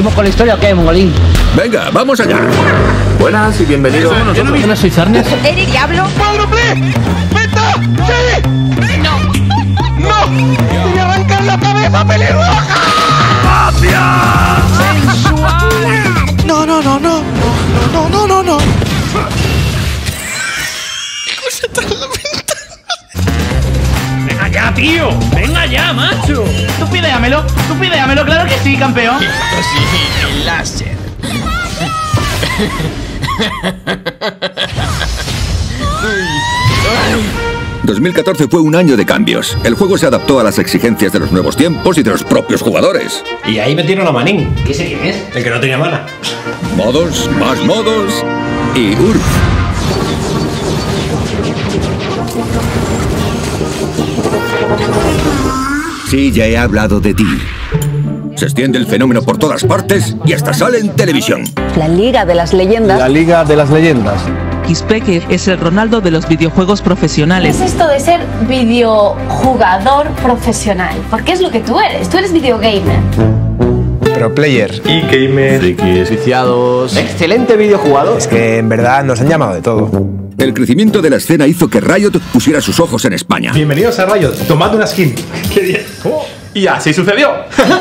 ¿Seguimos con la historia o qué, mongolín? Venga, vamos allá. Buenas y bienvenidos. Yo no soy Sarnes. ¿Eres diablo? ¡Venta! ¡Sí! ¡No! ¡No! ¡Te voy a arrancar la cabeza, pelirroja! Tío! ¡Venga ya, macho! Tú pídeamelo, tú pídeamelo, claro que sí, campeón. Sí, el láser. 2014 fue un año de cambios. El juego se adaptó a las exigencias de los nuevos tiempos y de los propios jugadores. Y ahí metieron a Manín, ¿Qué sé quién es? el que no tenía mana. Modos, más modos y URF. Sí, ya he hablado de ti. Se extiende el fenómeno por todas partes y hasta sale en televisión. La Liga de las Leyendas. Liga de las Leyendas. Xpeke es el Ronaldo de los videojuegos profesionales. ¿Qué es esto de ser videojugador profesional? Porque es lo que tú eres. Tú eres videogamer. Pro player. Y gamer. Frikis. Viciados. Excelente videojugador. Es que en verdad nos han llamado de todo. El crecimiento de la escena hizo que Riot pusiera sus ojos en España. Bienvenidos a Riot, tomad una skin. ¡Qué bien! y así sucedió.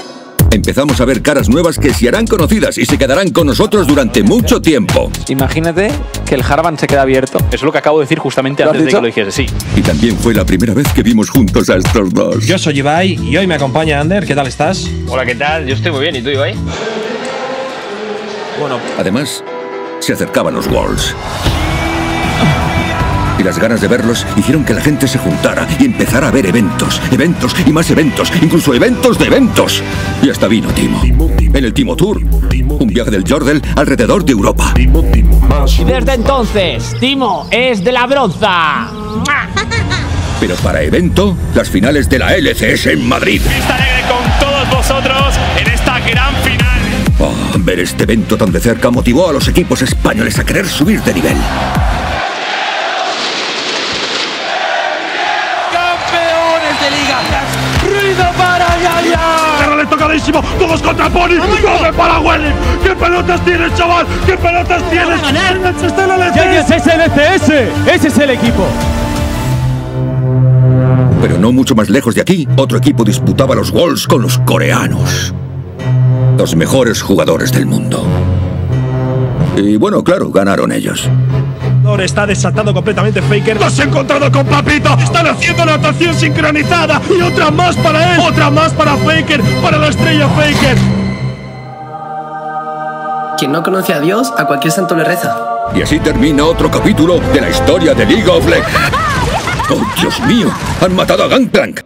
Empezamos a ver caras nuevas que se harán conocidas y se quedarán con nosotros durante mucho tiempo. Imagínate que el Harvan se queda abierto. Eso es lo que acabo de decir justamente ¿Lo has antes de que lo dijese, sí. Y también fue la primera vez que vimos juntos a estos dos. Yo soy Ibai y hoy me acompaña Ander. ¿Qué tal estás? Hola, ¿qué tal? Yo estoy muy bien, ¿y tú, Ibai? Bueno, Además, se acercaban los Worlds. Y las ganas de verlos hicieron que la gente se juntara y empezara a ver eventos, eventos y más eventos, incluso eventos de eventos. Y hasta vino Timo. En el Timo Tour, un viaje del Jordel alrededor de Europa. Y desde entonces, Timo es de la bronza. Pero para evento, las finales de la LCS en Madrid. Vista alegre con todos vosotros en esta gran final. Oh, ver este evento tan de cerca motivó a los equipos españoles a querer subir de nivel. ¡Ruido para Yaya! ¡Cárrale tocadísimo! ¡Todos contra Pony! ¡Come para Welling! ¿Qué pelotas tienes, chaval? ¿Qué pelotas tienes? ¡Está en la LCS! es el ECS! ¡Ese es el equipo! Pero no mucho más lejos de aquí, otro equipo disputaba los Worlds con los coreanos. Los mejores jugadores del mundo. Y bueno, claro, ganaron ellos. Está desatado completamente Faker. ¡Lo has encontrado con Papito! ¡Están haciendo la actuación sincronizada! ¡Y otra más para él! ¡Otra más para Faker! ¡Para la estrella Faker! Quien no conoce a Dios, a cualquier santo le reza. Y así termina otro capítulo de la historia de League of Legends. ¡Oh, Dios mío! ¡Han matado a Gangplank!